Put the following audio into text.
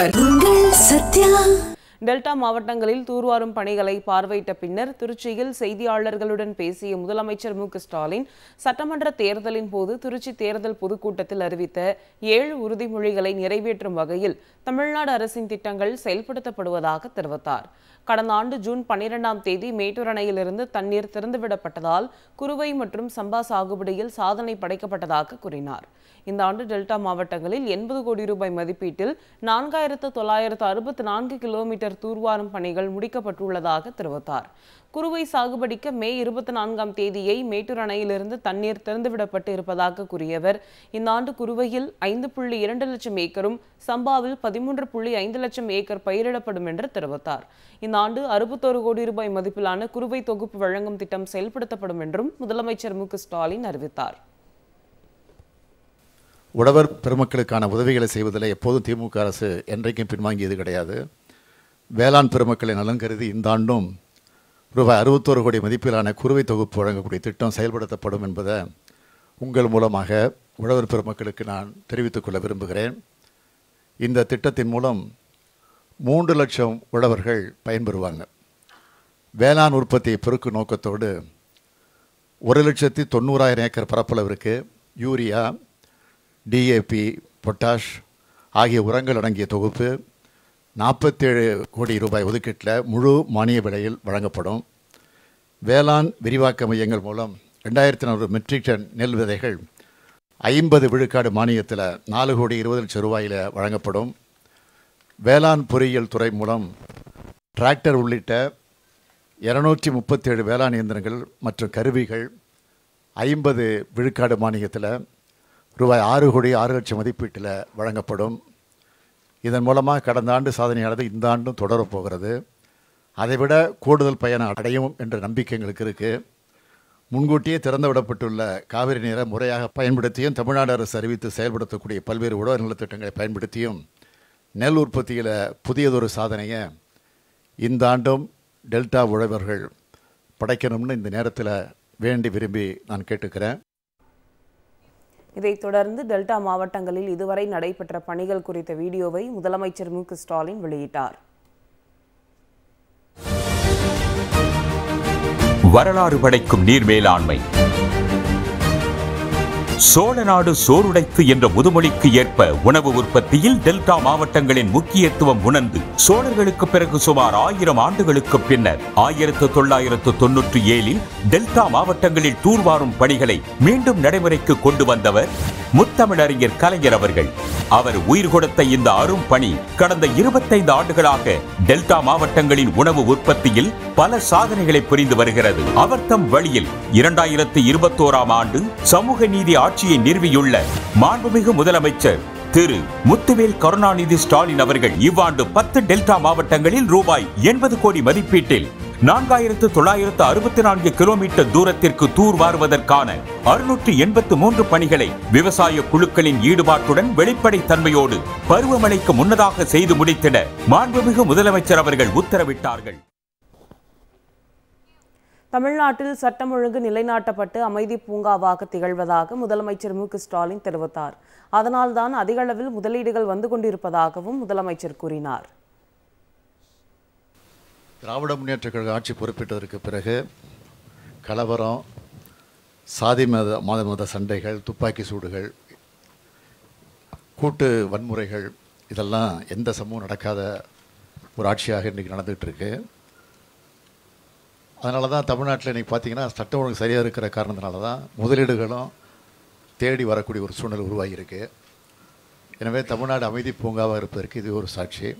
Super Sathya delta மாவட்டங்களில் தூர்வாரும் பணிகளை பார்வையிட்ட பின்னர் திருச்சியில் செய்தியாளர்களுடன் பேசிய முதலமைச்சர் மு ஸ்டாலின் சட்டமன்ற தேர்தலின் போது திருச்சி தேர்தல் பொதுக்கூட்டத்தில் அறிவித்த ஏழு உறுதிமொழிகளை நிறைவேற்றும் வகையில் தமிழ்நாடு அரசின் திட்டங்கள் செயல்படுத்தப்படுவதாக தெரிவித்தார். கடந்த ஆண்டு ஜூன் பன்னிரெண்டாம் தேதி மேட்டூர் அணையிலிருந்து தண்ணீர் திறந்துவிடப்பட்டதால் குறுவை மற்றும் சம்பா சாகுபடியில் சாதனை படைக்கப்பட்டதாக கூறினார். இந்த ஆண்டு டெல்டா மாவட்டங்களில் எண்பது கோடி ரூபாய் மதிப்பீட்டில் நான்காயிரத்து தொள்ளாயிரத்து அறுபத்தி நான்கு கிலோமீட்டர் மீட்டர் தூர்வாரும் பணிகள் முடிக்கப்பட்டுள்ளதாக தெரிவித்தார். குறுவை சாகுபடிக்க மே இருபத்தி நான்காம் தேதியை மேட்டூர் அணையிலிருந்து தண்ணீர் திறந்துவிடப்பட்டு இருப்பதாக கூறியவர். இந்த ஆண்டு குறுவையில் ஐந்து புள்ளி இரண்டு லட்சம் ஏக்கரும் சம்பாவில் பதிமூன்று புள்ளி ஐந்து லட்சம் ஏக்கர் பயிரிடப்படும் என்று தெரிவித்தார். இந்த ஆண்டு அறுபத்தோரு கோடி ரூபாய் மதிப்பிலான குறுவை தொகுப்பு வழங்கும் திட்டம் செயல்படுத்தப்படும் என்றும் முதலமைச்சர் மு ஸ்டாலின் அறிவித்தார். உழவர் பெருமக்களுக்கான உதவிகளை செய்வதில் எப்போதும் திமுக அரசு என்றைக்கும் பின்வாங்கியது கிடையாது. வேளாண் பெருமக்களை நலன் கருதி இந்த ஆண்டும் ரூபாய் அறுபத்தோரு கோடி மதிப்பிலான குறுவை தொகுப்பு வழங்கக்கூடிய திட்டம் செயல்படுத்தப்படும் என்பதை உங்கள் மூலமாக உழவர் பெருமக்களுக்கு நான் தெரிவித்துக் கொள்ள விரும்புகிறேன். இந்த திட்டத்தின் மூலம் மூன்று லட்சம் உழவர்கள் பயன்பெறுவாங்க. வேளாண் உற்பத்தியை பெருக்கு நோக்கத்தோடு ஒரு லட்சத்தி தொண்ணூறாயிரம் ஏக்கர் பரப்பளவிற்கு யூரியா டிஏபி பொட்டாஷ் ஆகிய உரங்கள் அடங்கிய தொகுப்பு. நாற்பத்தேழு கோடி ரூபாய் ஒதுக்கீட்டில் முழு மானிய விலையில் வழங்கப்படும். வேளாண் விரிவாக்க மையங்கள் மூலம் ரெண்டாயிரத்தி நானூறு மெட்ரிக் டன் நெல் விதைகள் ஐம்பது விழுக்காடு மானியத்தில் நாலு கோடி இருபது லட்சம் ரூபாயில் வழங்கப்படும். வேளாண் பொறியியல் துறை மூலம் டிராக்டர் உள்ளிட்ட இரநூற்றி முப்பத்தேழு வேளாண் இயந்திரங்கள் மற்றும் கருவிகள் ஐம்பது விழுக்காடு மானியத்தில் ரூபாய் ஆறு கோடி ஆறு லட்சம் மதிப்பீட்டில் வழங்கப்படும். இதன் மூலமாக கடந்த ஆண்டு சாதனையானது இந்த ஆண்டும் தொடரப் போகிறது அதைவிட கூடுதல் பயனை அடையும் என்ற நம்பிக்கை எங்களுக்கு இருக்குது முன்கூட்டியே திறந்து விடப்பட்டுள்ள காவிரி நீரை முறையாக பயன்படுத்தியும் தமிழ்நாடு அரசு அறிவித்து செயல்படுத்தக்கூடிய பல்வேறு உழவர் நலத்திட்டங்களை பயன்படுத்தியும் நெல் உற்பத்தியில் புதியதொரு சாதனையை இந்த ஆண்டும் டெல்டா உழவர்கள் படைக்கணும்னு இந்த நேரத்தில் வேண்டி விரும்பி நான் கேட்டுக்கிறேன். இதைத் தொடர்ந்து டெல்டா மாவட்டங்களில் இதுவரை நடைபெற்ற பணிகள் குறித்த வீடியோவை முதலமைச்சர் மு ஸ்டாலின் வெளியிட்டார். வரலாறு படைக்கும் நீர் மேலாண்மை சோழ நாடு சோறுடைத்து என்ற முதுமொழிக்கு ஏற்ப உணவு உற்பத்தியில் டெல்டா மாவட்டங்களின் முக்கியத்துவம் உணர்ந்து சோழர்களுக்கு பிறகு சுமார் ஆயிரம் ஆண்டுகளுக்கு பின்னர் ஆயிரத்து தொள்ளாயிரத்து தொன்னூற்றி ஏழில் டெல்டா மாவட்டங்களில் தூர்வாரும் பணிகளை மீண்டும் நடைமுறைக்கு கொண்டு வந்தவர் முத்தமிழறிஞர் கலைஞர் அவர்கள். அவர் உயிர் கொடுத்த இந்த அரும் பணி கடந்த இருபத்தைந்து ஆண்டுகளாக டெல்டா மாவட்டங்களின் உணவு உற்பத்தியில் பல சாதனைகளை புரிந்து வருகிறது. அவர் தம் வழியில் இரண்டாயிரத்தி இருபத்தோராம் ஆண்டு சமூக நீதி ஆட்சியை நிறுவியுள்ள மாண்புமிகு முதலமைச்சர் திரு முத்துவேல் கருணாநிதி ஸ்டாலின் அவர்கள் இவ்வாண்டு பத்து டெல்டா மாவட்டங்களில் ரூபாய் எண்பது கோடி மதிப்பீட்டில் நான்காயிரத்து தொள்ளாயிரத்து அறுபத்தி நான்கு கிலோமீட்டர் தூரத்திற்கு தூர்வாருவதற்கான அறுநூற்று எண்பத்து மூன்று பணிகளை விவசாய குழுக்களின் ஈடுபாட்டுடன் வெளிப்படை தன்மையோடு பருவமழைக்கு முன்னதாக செய்து முடித்திட மாண்புமிகு முதலமைச்சர் அவர்கள் உத்தரவிட்டார்கள். தமிழ்நாட்டில் சட்டம் ஒழுங்கு நிலைநாட்டப்பட்டு அமைதி பூங்காவாக திகழ்வதாக முதலமைச்சர் மு ஸ்டாலின் தெரிவித்தார். அதனால்தான் அதிகளவில் முதலீடுகள் வந்து கொண்டிருப்பதாகவும் முதலமைச்சர் கூறினார். திராவிட முன்னேற்ற கழக ஆட்சி பொறுப்பேற்றதற்கு பிறகு கலவரம் சாதி மத மத மத சண்டைகள் துப்பாக்கி சூடுகள் கூட்டு வன்முறைகள் இதெல்லாம் எந்த சமூகம் நடக்காத ஒரு ஆட்சியாக இன்றைக்கி நடந்துகிட்ருக்கு அதனால தான் தமிழ்நாட்டில் இன்றைக்கி பார்த்திங்கன்னா சட்டம் ஒழுங்கு சரியாக இருக்கிற காரணத்தினால தான் முதலீடுகளும் தேடி வரக்கூடிய ஒரு சூழ்நிலை உருவாகியிருக்கு. எனவே தமிழ்நாடு அமைதி பூங்காவாக இருப்பதற்கு இது ஒரு சாட்சி.